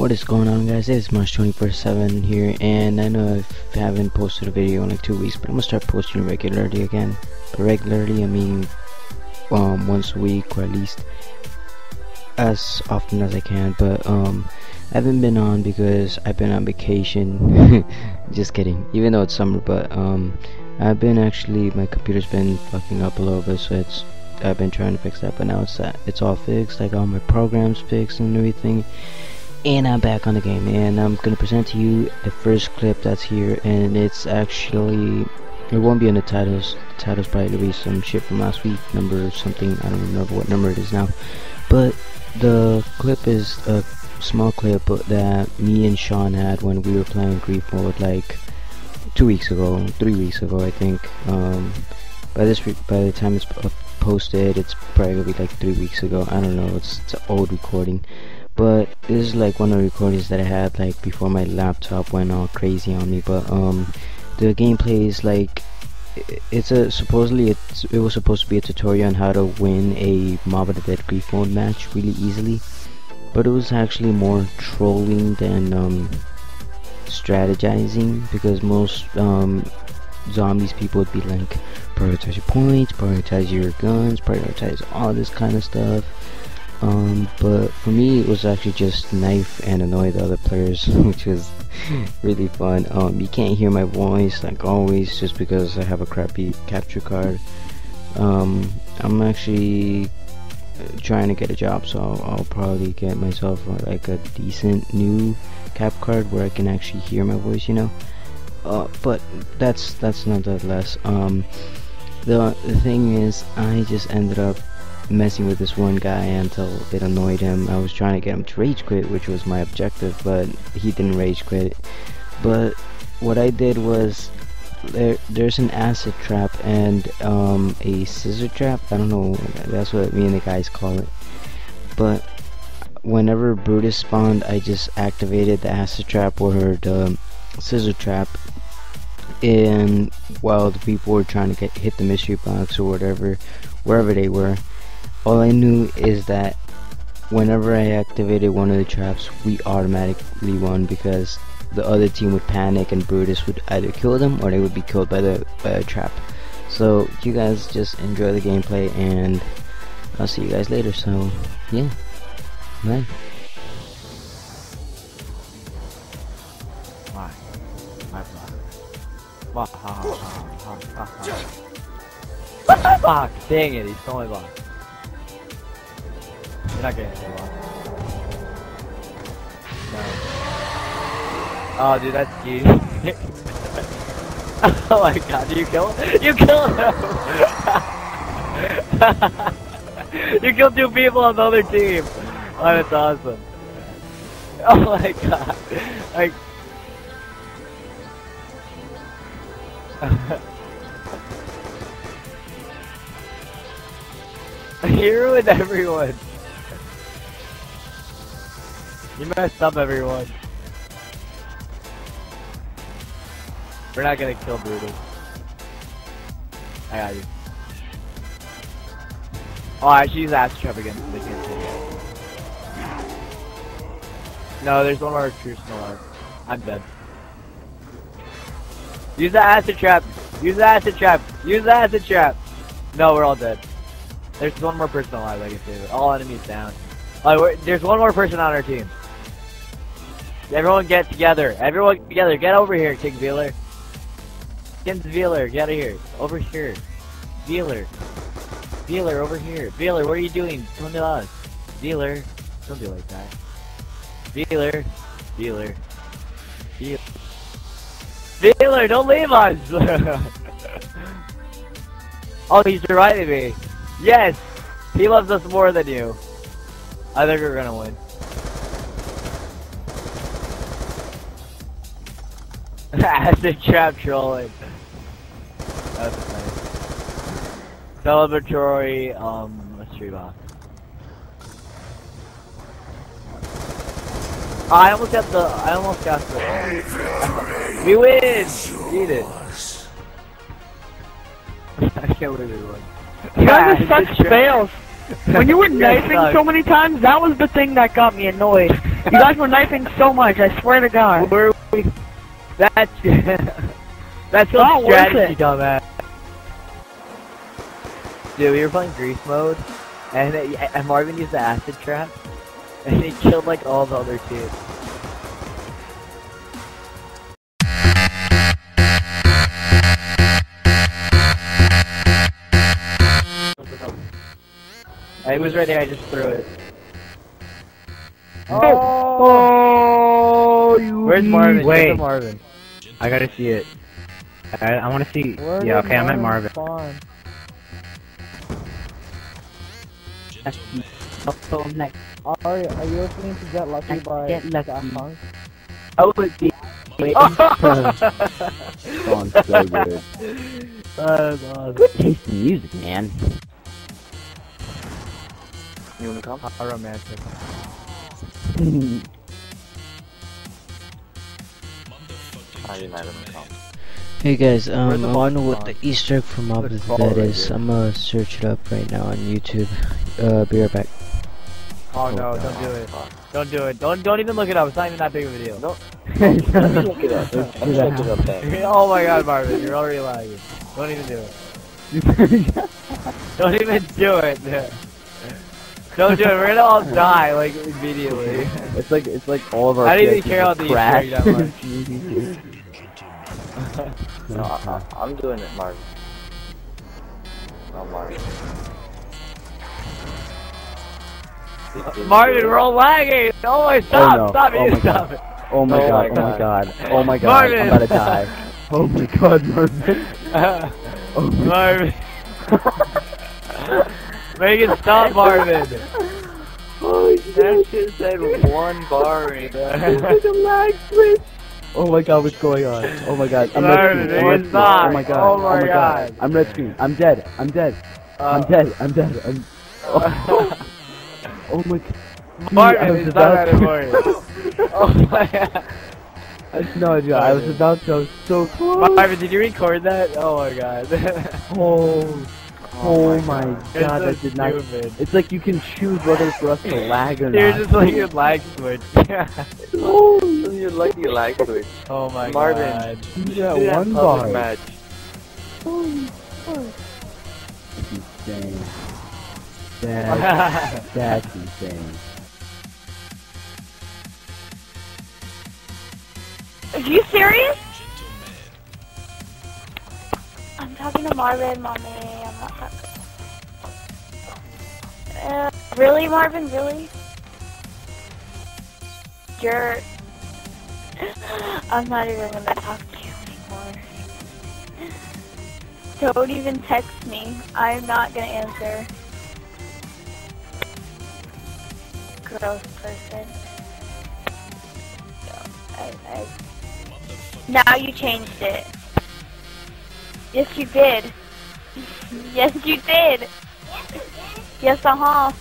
What is going on guys, it's March March247 here and I know I haven't posted a video in like two weeks but I'm gonna start posting regularly again. But regularly I mean um, once a week or at least as often as I can but um, I haven't been on because I've been on vacation. Just kidding, even though it's summer but um, I've been actually, my computer's been fucking up a little bit so it's I've been trying to fix that but now it's uh, it's all fixed, I got all my programs fixed and everything and I'm back on the game and I'm gonna present to you the first clip that's here and it's actually it won't be in the titles the titles probably be some shit from last week number something I don't remember what number it is now. But the clip is a small clip that me and Sean had when we were playing grief mode like two weeks ago three weeks ago I think. Um, by this by the time it's posted it's probably gonna be like three weeks ago. I don't know it's, it's an old recording but this is like one of the recordings that I had like before my laptop went all crazy on me but um the gameplay is like it's a supposedly it's, it was supposed to be a tutorial on how to win a Mob of the Dead Grief mode match really easily but it was actually more trolling than um, strategizing because most um, zombies people would be like prioritize your points prioritize your guns prioritize all this kind of stuff um, but for me, it was actually just knife and annoy the other players, which was really fun. Um, you can't hear my voice like always, just because I have a crappy capture card. Um, I'm actually trying to get a job, so I'll, I'll probably get myself uh, like a decent new cap card where I can actually hear my voice, you know. Uh, but that's that's nonetheless. Um, the the thing is, I just ended up messing with this one guy until it annoyed him. I was trying to get him to rage quit, which was my objective, but he didn't rage quit. But what I did was there there's an acid trap and um, a scissor trap. I don't know. That's what me and the guys call it. But whenever Brutus spawned, I just activated the acid trap or the scissor trap. And while the people were trying to get hit the mystery box or whatever, wherever they were, all I knew is that whenever I activated one of the traps, we automatically won because the other team would panic and Brutus would either kill them or they would be killed by the by a trap. So you guys just enjoy the gameplay and I'll see you guys later. So yeah, bye. Fuck, dang it, he stole my block. You're not getting anything wrong. No. Oh, dude, that's you. oh my god, did you kill him? You killed him! you killed two people on the other team! Oh, that's awesome. Oh my god. Like... you ruined everyone. You messed up, everyone. We're not gonna kill Brutus. I got you. Oh, I should use Acid Trap against the No, there's one more true snow I'm dead. Use the Acid Trap! Use the Acid Trap! Use the Acid Trap! No, we're all dead. There's one more person alive I can save. All enemies down. Oh, there's one more person on our team. Everyone get together. Everyone get together. Get over here, King Veeler. King Veeler, get out of here. Over here. Veeler. Veeler, over here. Veeler, what are you doing? Come to us. Veeler. Don't be like that. Veeler. Veeler. Veeler. Don't leave us! oh, he's reviving me. Yes! He loves us more than you. I think we're gonna win. Acid trap trolling. That's nice. Celebratory, um, mystery box. I almost got the, I almost got the, we win! Eat it. I can't believe we won. You guys are such fails. When you were knifing so many times, that was the thing that got me annoyed. You guys were knifing so much, I swear to God. Where we? That's that's some Not strategy, it. dumbass. Dude, we were playing Grief mode, and and Marvin used the acid trap, and he killed like all the other teams. It was right there. I just threw it. Oh, oh! you Where's Marvin? Wait. the Marvin. I gotta see it. I, I want to see. yeah, okay, I'm at Marvin. Also next. Are, are you listening to Get Lucky by Get Lucky. Daft Punk? Oh, it's Song's so good. That's awesome. Good taste in music, man. You wanna come? How romantic. Hey guys, um, I wanna know ball what the gone? Easter egg for Mob The of the right is. here. I'm gonna search it up right now on YouTube. Uh, be right back. Oh no, don't do it. Don't do it. Don't don't even look it up. It's not even that big of a deal. No. Look it up. oh my god, Marvin, you're already lagging. Don't even do it. Don't even do it. Don't do it. We're gonna all die like immediately. It's like it's like all of our. I don't even care about just the Easter egg crash. that No, I, I'm doing it, Marvin. No, Marvin. Marvin, we're all lagging. Oh my, stop, no. stop Oh it, stop God. it. Oh my Oh god! my Oh my God. god! Oh my god! Marvin. I'm about to die. Oh my god, Marvin! Oh my Marvin. Make it stop, Marvin. Oh, that shit said one bar right It's a lag switch. Oh my god, what's going on? Oh my god, I'm red screen. I'm red screen. Oh, oh, oh my god. Oh my God. I'm red screen. I'm dead. I'm dead. I'm dead. I'm dead. I'm. Oh, oh, my god. I Marvin, was it's not about that important. Oh my god. No idea. I was about to. I was so close. Marvin, did you record that? Oh my god. Oh. Oh my It's god, so that did not. stupid. It's like you can choose whether for us to lag or You're not. just like a lag switch. Oh, You're lucky lag switch. oh my Marvin. god. yeah, Do that one bar. match. That's Insane. That, that's insane. Are you serious? I'm talking to Marvin, mommy. I'm not talking. Uh, really, Marvin? Really? You're. I'm not even gonna talk to you anymore. Don't even text me. I'm not gonna answer. Gross person. I, I now you changed it. Yes, you did. Yes, you did. Yes, uh huh.